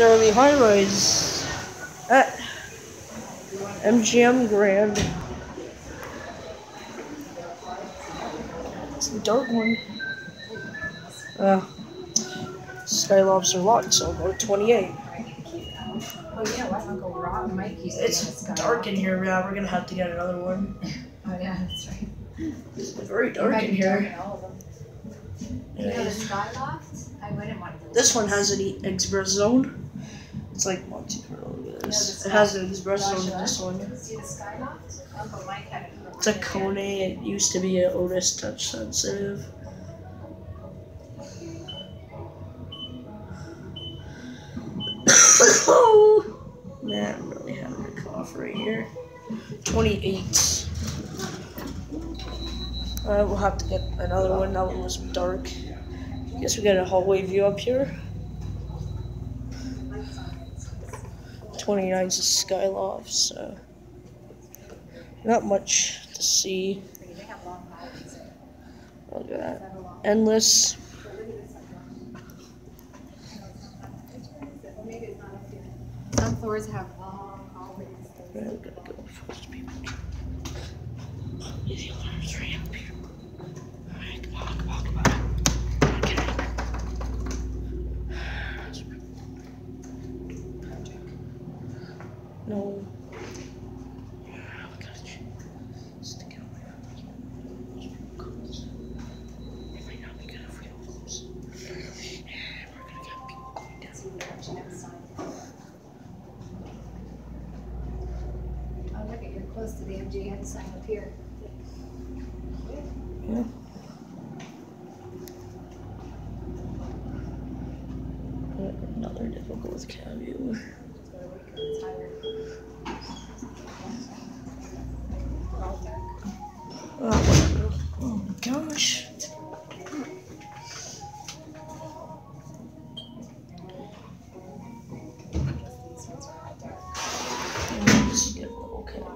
Early high rise at MGM Grand. It's the dark one. Uh, Skylofts are locked, so go 28. Oh yeah, not go Rob Mikey's? It's dark in here, yeah, we're gonna have to get another one. Oh yeah, that's right. It's very dark in here. in all of them. Yeah, You know the Skyloft? I one of those. This one has an express zone. It's like Monte Carlo. This. It has an express zone in this one. See the Skyloft? Uncle Mike had it. It's a Kone. It used to be an Otis touch sensitive. oh man, I'm really having a cough right here. 28. Uh, we'll have to get another one. That one was dark. I guess we got a hallway view up here. 29 is a Skyloft, so not much to see. They have long hallways. Look at that. They have a long- Endless. Some floors have long hallways. We gotta go first, people. Easy alarms right up here. Alright, come on, come on, come on. Come on, get up. No. We gotta ch- stick it over here. It might not be good if we don't close. We're gonna get people going down. See the direction next time. Oh, look at, you're close to the MGM sign up here. Yeah. Another difficult. Just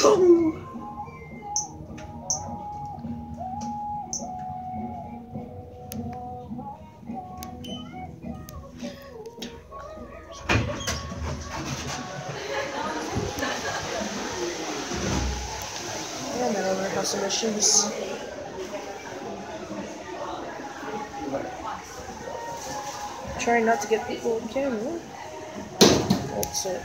And then over have some. Trying not to get people on camera. That's it.